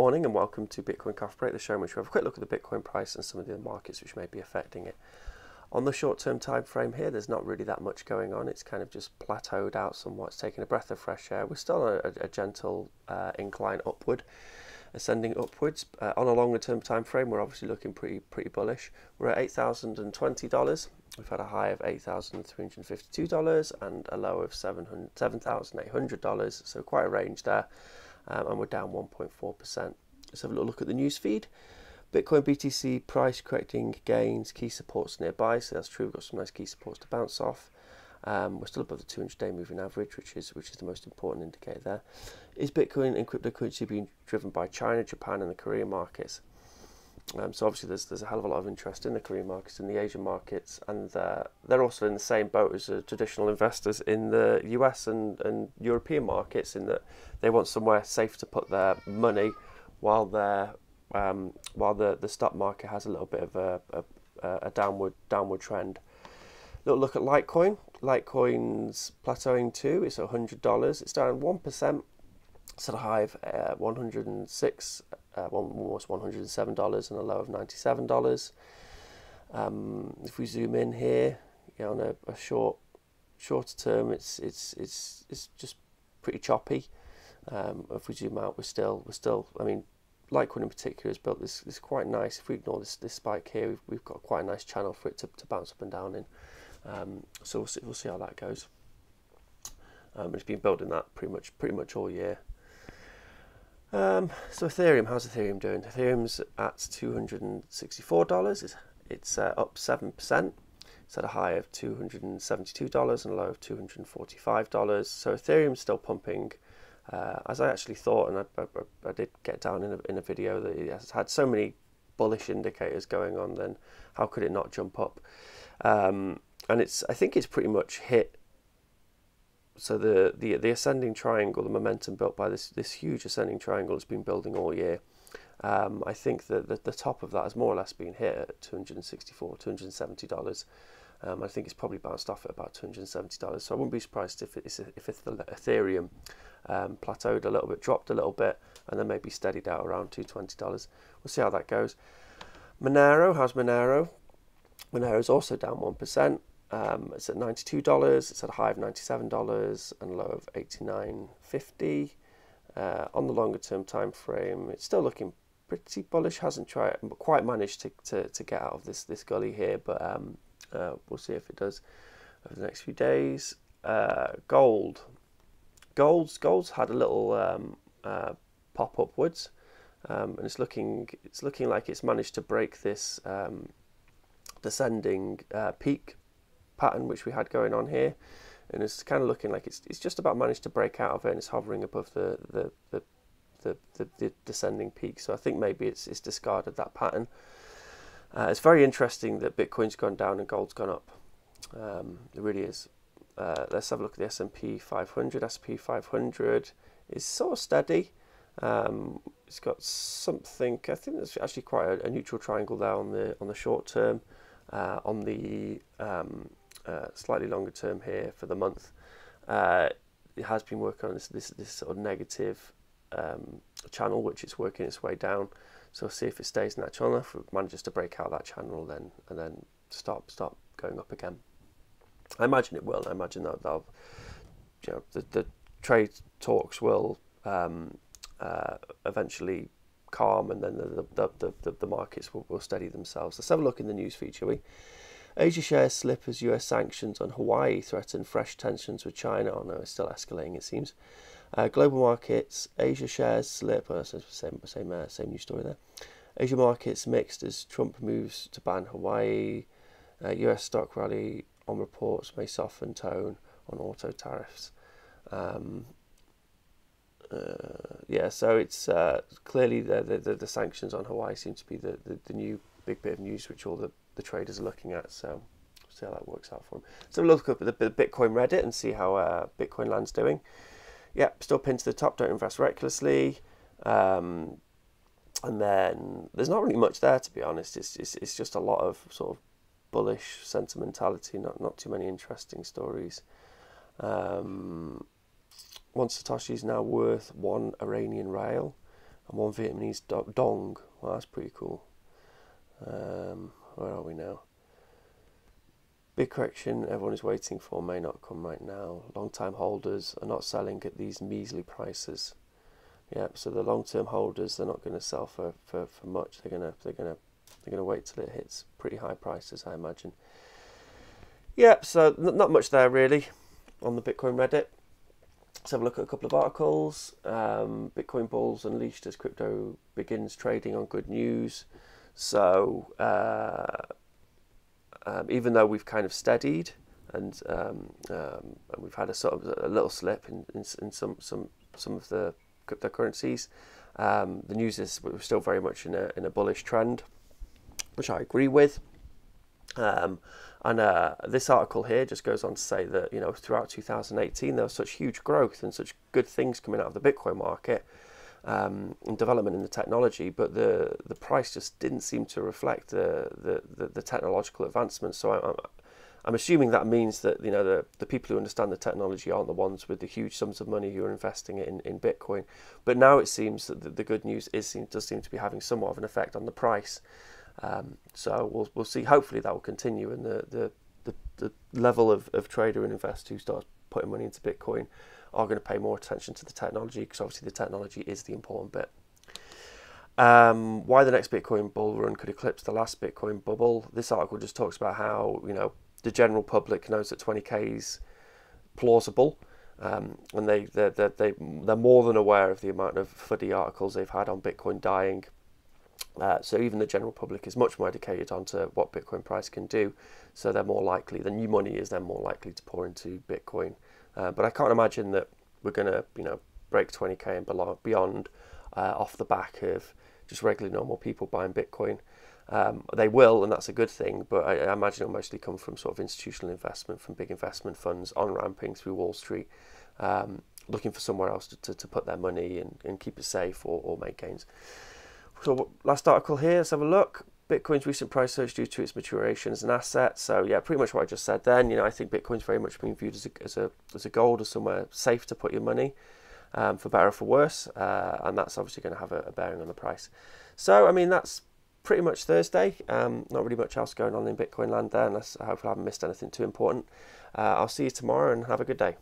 Morning and welcome to Bitcoin Coffee Break, the show in which we have a quick look at the Bitcoin price and some of the markets which may be affecting it. On the short-term time frame here, there's not really that much going on. It's kind of just plateaued out somewhat. It's taking a breath of fresh air. We're still on a, a gentle uh, incline upward, ascending upwards. Uh, on a longer-term time frame, we're obviously looking pretty pretty bullish. We're at eight thousand and twenty dollars. We've had a high of eight thousand three hundred fifty-two dollars and a low of seven thousand eight hundred dollars. So quite a range there um, and we're down 1.4%. Let's have a little look at the news feed. Bitcoin BTC price correcting gains, key supports nearby. So that's true. We've got some nice key supports to bounce off. Um, we're still above the 200-day moving average, which is which is the most important indicator there. Is Bitcoin and cryptocurrency being driven by China, Japan, and the Korean markets? Um, so obviously there's there's a hell of a lot of interest in the Korean markets in the Asian markets, and uh, they're also in the same boat as uh, traditional investors in the US and, and European markets in that they want somewhere safe to put their money while they um, while the, the stock market has a little bit of a, a, a downward downward trend. Little look at Litecoin. Litecoin's plateauing too. It's hundred dollars. It's down one percent. A high of uh, 106 uh, almost $107 and a low of $97. Um, if we zoom in here, you know, on a, a short shorter term, it's it's it's it's just pretty choppy. Um, if we zoom out, we're still we're still. I mean, Litecoin in particular has built this this quite nice. If we ignore this this spike here, we've, we've got quite a nice channel for it to, to bounce up and down in. Um, so we'll see, we'll see how that goes. Um, it's been building that pretty much pretty much all year. Um, so Ethereum, how's Ethereum doing? Ethereum's at $264. It's, it's uh, up 7%. It's at a high of $272 and a low of $245. So Ethereum's still pumping, uh, as I actually thought, and I, I, I, did get down in a, in a video that it has had so many bullish indicators going on, then how could it not jump up? Um, and it's I think it's pretty much hit so the, the the ascending triangle, the momentum built by this this huge ascending triangle has been building all year. Um, I think that the, the top of that has more or less been hit at 264 $270. Um, I think it's probably bounced off at about $270. So I wouldn't be surprised if it's if Ethereum um, plateaued a little bit, dropped a little bit, and then maybe steadied out around $220. We'll see how that goes. Monero, how's Monero? Monero is also down 1%. Um, it's at $92. It's at a high of $97 and low of $89.50. Uh, on the longer term time frame, it's still looking pretty bullish. Hasn't tried quite managed to, to, to get out of this this gully here, but um, uh, we'll see if it does over the next few days. Uh, gold, gold's gold's had a little um, uh, pop upwards, um, and it's looking it's looking like it's managed to break this um, descending uh, peak pattern which we had going on here. And it's kind of looking like it's, it's just about managed to break out of it and it's hovering above the the, the, the, the, the descending peak. So I think maybe it's, it's discarded that pattern. Uh, it's very interesting that Bitcoin's gone down and gold's gone up. Um, it really is. Uh, let's have a look at the S&P 500 S&P 500 is sort of steady. Um, it's got something I think there's actually quite a, a, neutral triangle there on the on the short term. Uh, on the um, uh, slightly longer term here for the month, uh, it has been working on this this, this sort of negative um, channel, which is working its way down. So see if it stays in that channel. If it manages to break out that channel, then and then stop stop going up again. I imagine it will. I imagine that they'll, you know, the, the trade talks will um, uh, eventually calm, and then the the, the, the, the markets will, will steady themselves. Let's have a look in the news shall we? Asia shares slip as US sanctions on Huawei threaten fresh tensions with China. Oh no, it's still escalating, it seems. Uh, global markets, Asia shares slip. Oh, that's the same, same, uh, same news story there. Asia markets mixed as Trump moves to ban Huawei. Uh, US stock rally on reports may soften tone on auto tariffs. Um, uh, yeah, so it's uh, clearly the, the, the sanctions on Huawei seem to be the, the, the new big bit of news which all the the traders are looking at. So see how that works out for them. So look up at the Bitcoin Reddit and see how uh, Bitcoin Land's doing. Yep, still pinned to the top. Don't invest recklessly. Um, and then there's not really much there to be honest. It's, it's it's just a lot of sort of bullish sentimentality. Not not too many interesting stories. Um, one Satoshi is now worth one Iranian rial. and one Vietnamese dong. Well, that's pretty cool. Um, where are we now? Big correction everyone is waiting for may not come right now. Long time holders are not selling at these measly prices. Yep, so the long term holders they're not going to sell for, for, for much. They're gonna they're gonna they're gonna wait till it hits pretty high prices, I imagine. Yep, so not much there really on the Bitcoin Reddit. Let's have a look at a couple of articles. Um, Bitcoin bulls unleashed as crypto begins trading on good news. So uh, um, even though we've kind of steadied and, um, um, and we've had a sort of a little slip in, in, in some some some of the cryptocurrencies, um, the news is we're still very much in a in a bullish trend, which I agree with. Um, and uh, this article here just goes on to say that you know throughout 2018 there was such huge growth and such good things coming out of the Bitcoin market um, and development in the technology, but the the price just didn't seem to reflect the the, the, the technological advancements. So I'm, I'm assuming that means that you know the, the people who understand the technology aren't the ones with the huge sums of money who are investing it in, in Bitcoin. But now it seems that the, the good news is does seem to be having somewhat of an effect on the price. Um, so we'll we'll see. Hopefully that will continue, and the the, the, the level of, of trader and investor who starts putting money into Bitcoin are going to pay more attention to the technology because obviously the technology is the important bit. Um, why the next Bitcoin bull run could eclipse the last Bitcoin bubble? This article just talks about how you know the general public knows that 20k is plausible, um, and they they they they they're more than aware of the amount of fuddy articles they've had on Bitcoin dying. Uh, so even the general public is much more educated onto what Bitcoin price can do. So they're more likely. The new money is then more likely to pour into Bitcoin. Uh, but I can't imagine that we're going to, you know, break 20k and beyond uh, off the back of just regular normal people buying Bitcoin. Um, they will, and that's a good thing. But I, I, imagine it'll mostly come from sort of institutional investment, from big investment funds on ramping through Wall Street, um, looking for somewhere else to, to, to, put their money and, and keep it safe or, or make gains. So last article here. Let's have a look. Bitcoin's recent price surge due to its maturation as an asset. So yeah, pretty much what I just said then. You know, I think Bitcoin's very much being viewed as a as a as a gold, or somewhere safe to put your money, um, for better or for worse, uh, and that's obviously going to have a, a, bearing on the price. So I mean, that's pretty much Thursday. Um, not really much else going on in Bitcoin land there, unless I hope I haven't missed anything too important. Uh, I'll see you tomorrow and have a good day.